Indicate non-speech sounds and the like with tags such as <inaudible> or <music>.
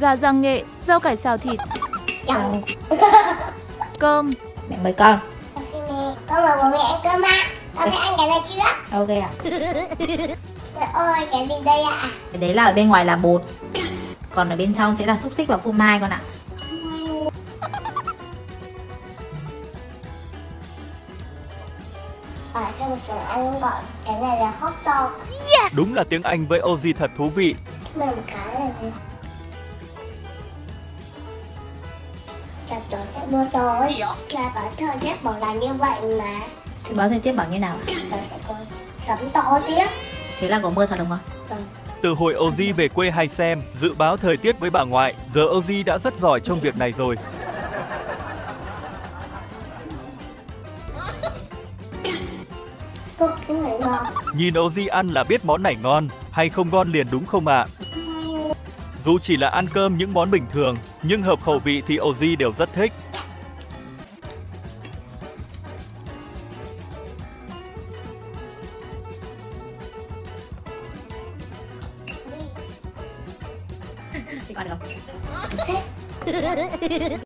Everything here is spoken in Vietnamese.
Gà rang nghệ, rau cải xào thịt, Chồng <laughs> cơm, Mẹ mời con. Con mời bố mẹ ăn cơm ạ Con phải ăn cái này trước Ok ạ. Mẹ ơi cái gì đây ạ Cái đấy là ở bên ngoài là bột. Còn ở bên trong sẽ là xúc xích và phô mai con ạ. Ở trong một trường ăn gọi Cái này là hot dog Đúng là tiếng Anh với Ozzy thật thú vị. Một cái là gì Chặt chó sẽ mua cho ấy. Là bảo thời tiết bảo là như vậy mà. Chị báo thời tiết bảo như nào ạ? Tớ sẽ có sấm to tiếp. Thế là có mưa thật không? Con? Từ hồi Ozzy về quê hay xem, dự báo thời tiết với bà ngoại, giờ Ozzy đã rất giỏi trong việc này rồi. Cô cũng phải ngon Nhìn Ozzy ăn là biết món này ngon hay không ngon liền đúng không ạ? Dù chỉ là ăn cơm những món bình thường, nhưng hợp khẩu vị thì Ozzy đều rất thích. Chị con được không? <laughs>